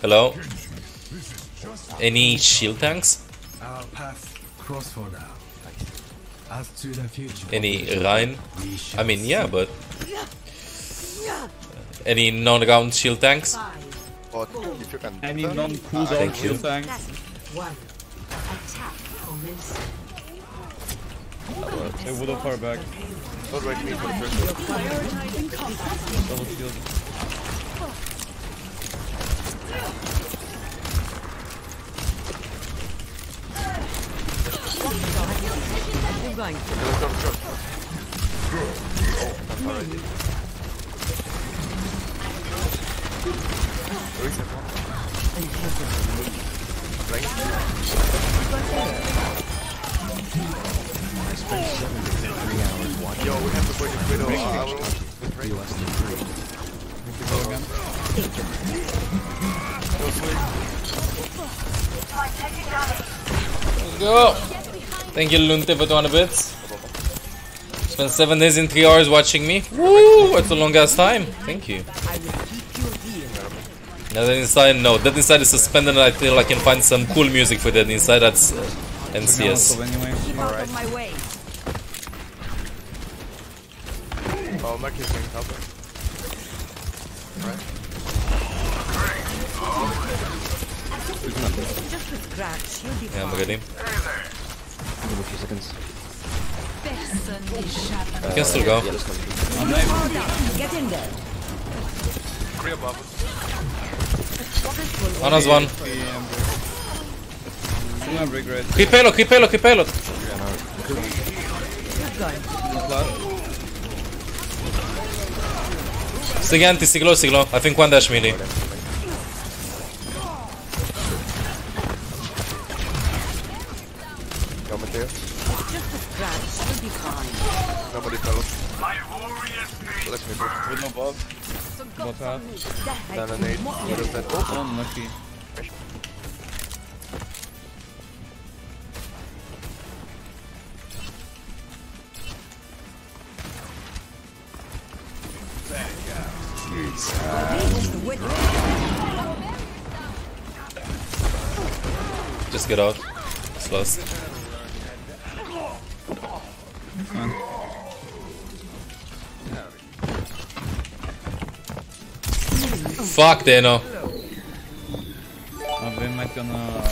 Hello. Any shield tanks? Our path cross for now. As to the future. Any Rein? I mean, yeah, but any non-ground shield tanks? But if you can Any do that, non-cooldown Thank you. shield tanks? One. Attack commence. They would have far back. don't wait me for the first one. Double shield. Go. Oh, I'm already. Where is everyone? Right? Yo, we have to play this widow. Uh, I will with Ray. Go again. Let's go! Thank you, Lunte, for 200 bits. Spent 7 days and 3 hours watching me. Woo! That's the longest time. Thank you. Now that inside, no. That inside is suspended and I feel I can find some cool music for that inside. That's uh, NCS. So anyway, Out of my way. Oh, Mac is going to help us. Right? Just a scratch. You'll be Yeah, I'm fine. ready. Give a few seconds. I can still go. Yeah, I'm naive. Get in there. Three above us. Ana's one. Two and break red. Creep payload, creep payload, creep payload. Keep going. Siganti, siglo, siglo. I think one dash melee. Nobody fell. Let me go. With no bob. Bot half. Down an eight. What is that? Oh, Unlucky. Get out. It's lost. Fuck, Dano. I've been like gonna.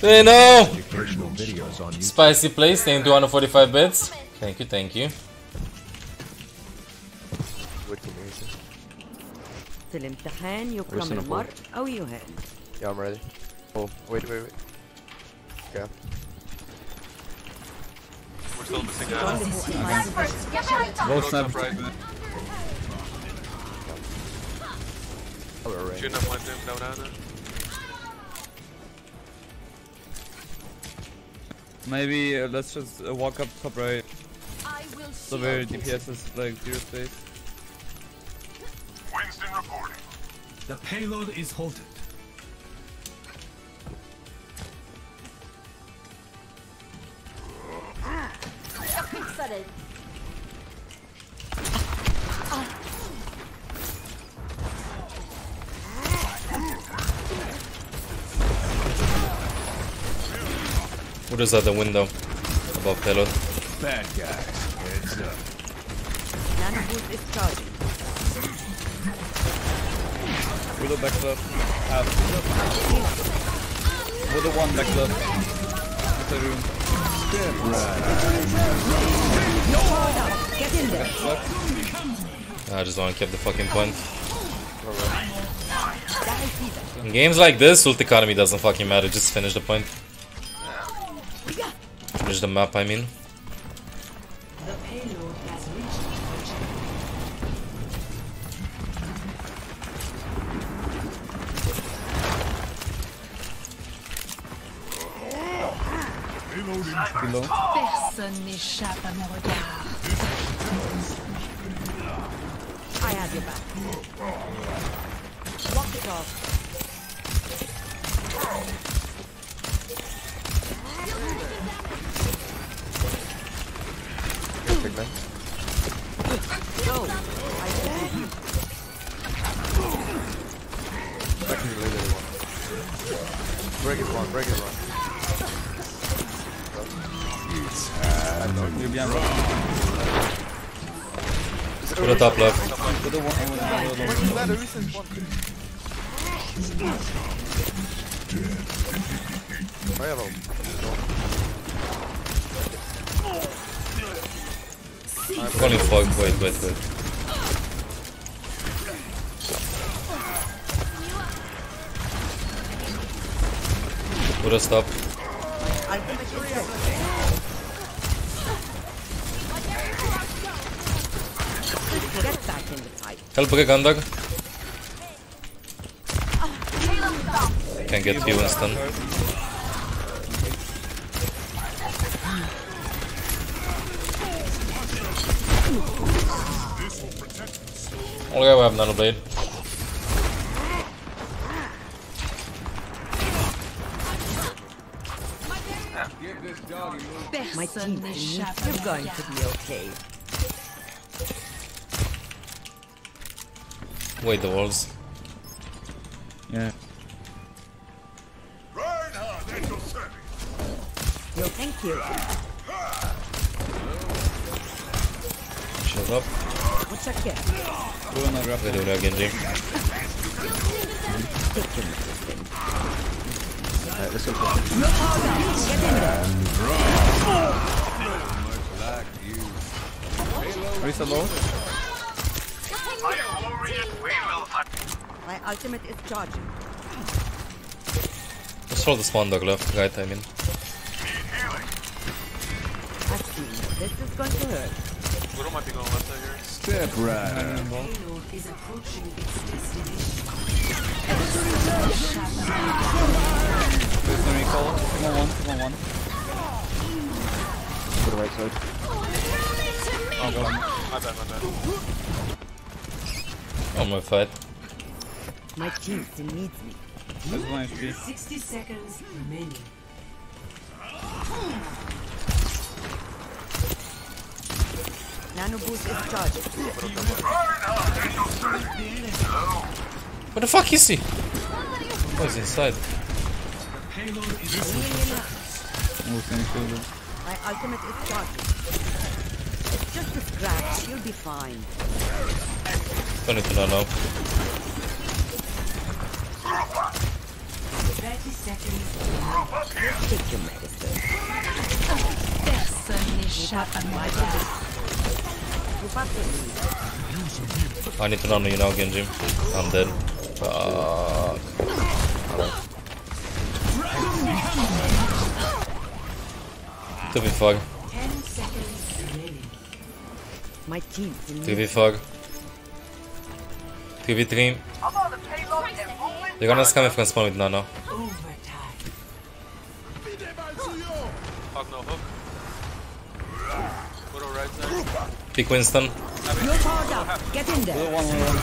Dano! Educational videos on YouTube. Spicy place, thank you 245 bits. Thank you, thank you. في الامتحان يكرم Listen, المرء أو يهان. Yeah, I'm ready. Oh, wait, wait, wait. Okay. We're still missing out. Both snap. Oh, we're ready. Shouldn't have went them down there. Maybe uh, let's just uh, walk up top right. So where DPS is like zero space. The payload is halted. What is at the window? Above payload. Bad guys. Heads up. Nanoboost is charging. Widow back left. Half. Widow one back left. The room. Get in there. I just want to keep the fucking point. In games like this, ult economy doesn't fucking matter, just finish the point. Finish the map, I mean. The payload Reloading. Personne n'échappe à mon regard. I have your back. Lock it off. I can be literally one. Break it one, break it one. You're behind rock. To top left. To the one, no, no, no. Ladder, recent one. I have a Calling fog. Wait, wait, wait. Put a stop. Help a gun dog. Can get you instant. Okay, we have nano blade. My team is à You're going to be okay. Wait the walls. Yeah. No, thank you. Shut up. What's your get? Go on, I'll grab Very well, Genji. Take your medicine. Alright, let's go for Risa low. My ultimate is charging. Just hold the spawn dog left, right, I mean. I've this is going to hurt. Widow might be going left side here. Step right. Payload is approaching its destination. There's no recall. Come on, one, come on, one. to the right side. Oh, God. My bad, my bad. On my fight. My team still needs me. There's one HP. 60 seconds remaining. Nano boost is charging. What the fuck is he? Oh, he's inside. Oh, same shield. My ultimate is charging. It's just a scratch. You'll be fine. Don't need to know now. 30 seconds. Take your medicine. Personne n'échappe à mon. You have to leave. I need to know you now, Genji. I'm dead. Fuck. To be fog. 10 seconds remaining. My team still To be fog. 3v3. They're gonna scam if I can spawn with Nano. overtime. Hog no hook. Widow right side. Pick Winston. You're powered up. Get in there. One, one, one.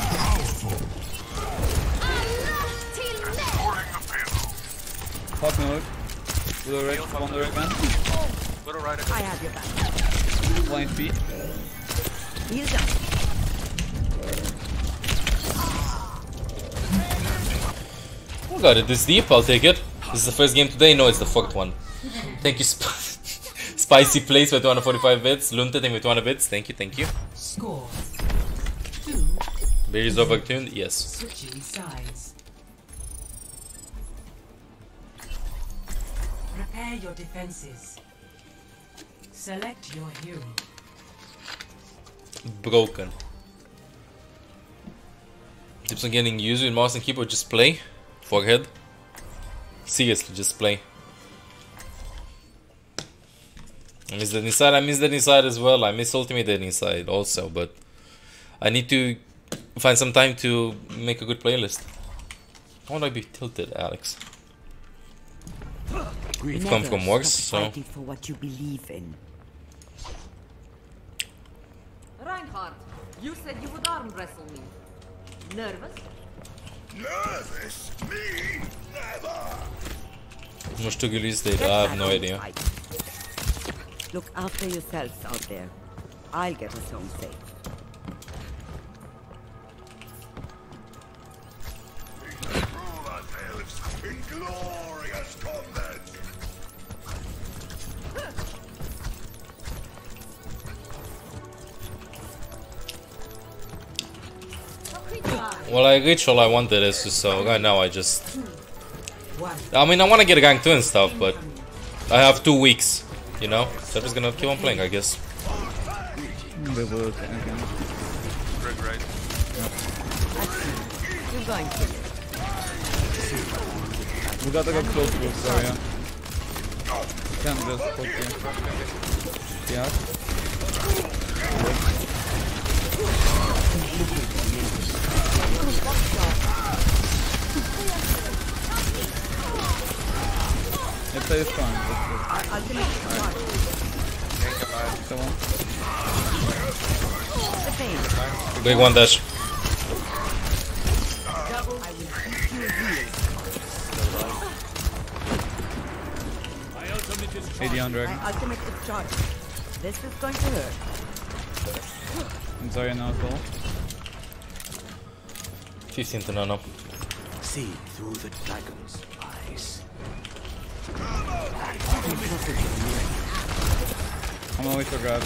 Fuck no hook. Blue red, one the red man. Widow right again. I have your back. Blind feet. Heal up. God, it is deep, I'll take it. This is the first game today? No, it's the fucked one. Thank you, Sp Spicy Place with 245 bits. Lunted with 200 bits. Thank you, thank you. Score. Two. Berries overtuned? Yes. Switching sides. Prepare your defenses. Select your hero. Broken. Tips on getting used with mouse and keyboard, just play. Forehead. Seriously, just play. I miss the inside, I miss the inside as well. I miss Ultimate inside also, but I need to find some time to make a good playlist. How would I be tilted, Alex? We've come Never from worse, stop so for what you believe in. Reinhardt, you said you would arm wrestle me. Nervous? How much to release date? I have no idea. Look after yourselves out there. I'll get us home safe. Well, I reached all I wanted, is just so right now I just. I mean, I want to get a gang too and stuff, but I have two weeks, you know. So I'm just gonna keep on playing, I guess. We gotta go close to this area. Can just you. Yeah. It's a strong. Ultimate charge. So one. The pain. Big one dash. AD on dragon. My ultimate is charged. This is going to hurt. I'm sorry now as well. 15 to nano. See through the dragon's eyes. I'm gonna wait for grab.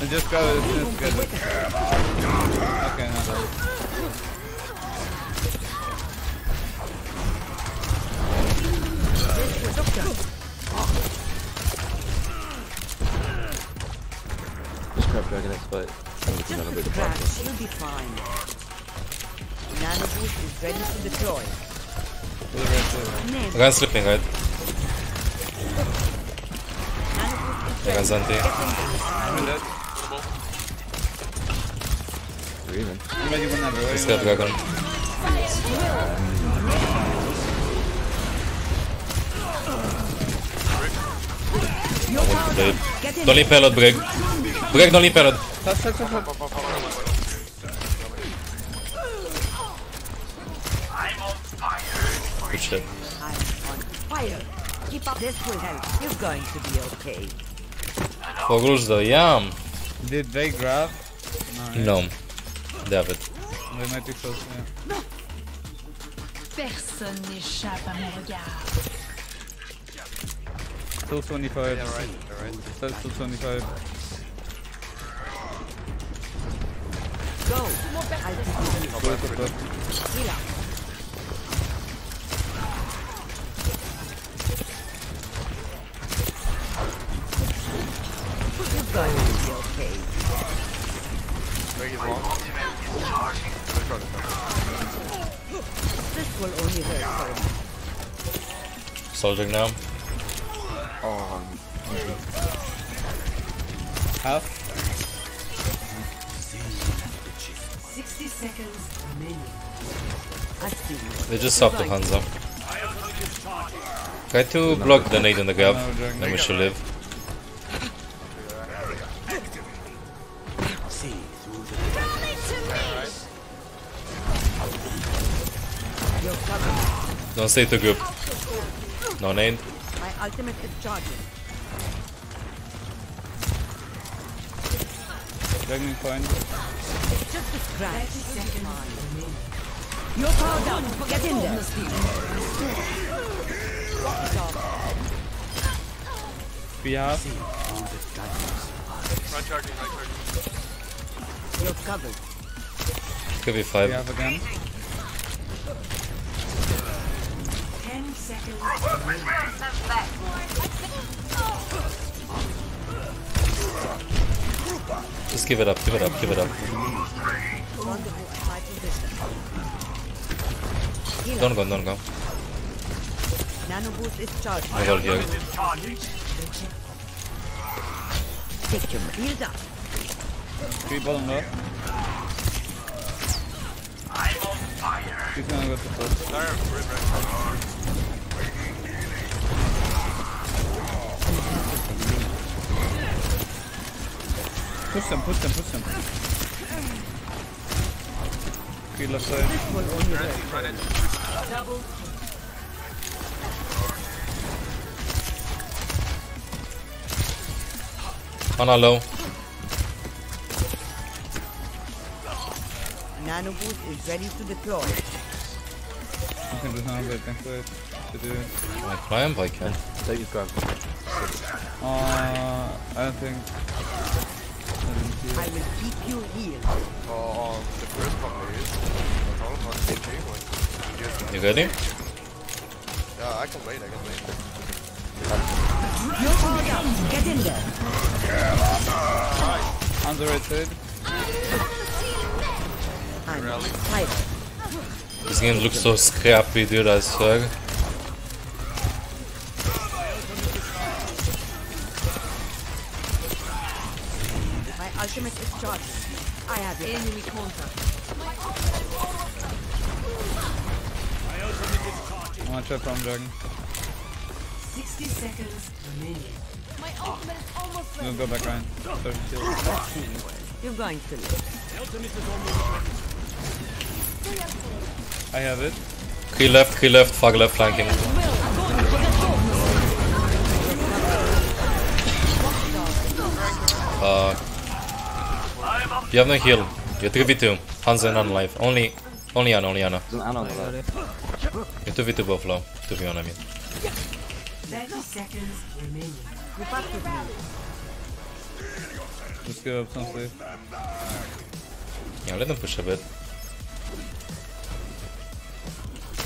And just grab it as soon as you get it. Okay, no. Just grab Dragon X fight. I'm looking at a bit of Crash, you'll be fine. Nano boost is ready to deploy. To the right, to the right. Name. The guy's slipping, right? Nano boost is The guy's anti. I'm dead. You're even. I'm ready whenever. ready He's dragon. Babe. Get in. Don't leave payload, Breg. Breg, don't leave payload. Touch, touch, touch, touch. Good shit. I'm on fire. Keep up. This will help. You're going to be okay. For rules though, yeah. Did they grab? No. No. David. They might be close, yeah. Personne n'échappe à mon regard. Still 25. Yeah, right. Right. Still still 25. Go. I'll give you Close up, up. heal up. You're going to be okay. Rig is long. Rig short is long. This will only hurt for a minute. Soldier now. Oh, Half. 60 seconds remaining. I see you. They just stopped the Hanzo. Try to block the nade in the gap. No, dragon. Then we should live. See through the You're covered. Don't stay too good. No nade. My ultimate is charging. Dragon point. Just a scratch. You're powered down. Get in there. Three half. Right charging, right charging. You're covered. Could be Three five. half again. 10 seconds. Just give it up, give it up, give it up. Rendezvous at my position. Heal Don't go, don't go. Nano boost is charged. I got here. Take your shield up. Three bottom left. He's gonna go to right. Push them, push them, push them. Three left side. Low. Nano boost is ready to deploy. I can do something, I can wait to do it. Can I climb? I can. Take his grab. Uh, I I think. I will keep you healed. Oh, on the first one there is. That's all on PG when you just You ready? Yeah, I can wait, I can wait. You're all down. Get in there. Underrated. I'm tired. This game looks so scrappy, dude, I swear. My ultimate is charged. I have it. Enemy contact. One shot from Dragon. 60 seconds remaining. My ultimate is almost Don't go back Ryan. 30 kills. You're going to live. I have it. He left, he left, fuck left flanking. Fuck. You have no heal. You're 2v2. Hanzo and Ana live. Only, only Ana, only Ana. There's an Ana on the left. You're 2v2 both low. 2v1 I mean. 30 seconds remaining. You back with me. Let's go up some safe. Yeah, let them push a bit.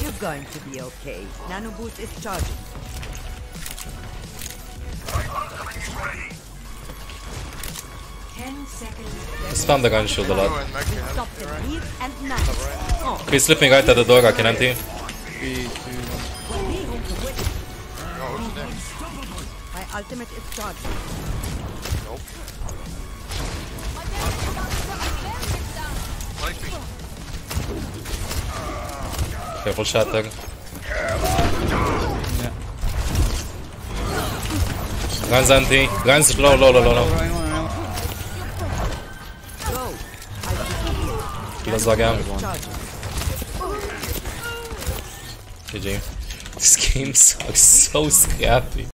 You're going to be okay. Nano boost is charging. Ten seconds. Spam the gun shield a lot. and Stop the bleed and knife. Oh, He's slipping right at the door, I can empty. 3, 2, 1. No, my ultimate is charging. Like me. Careful shatter. Yeah. Guns anti. Guns low, low, low, low, low. Us again. Charging. GG. This game sucks so scrappy.